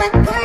Bye.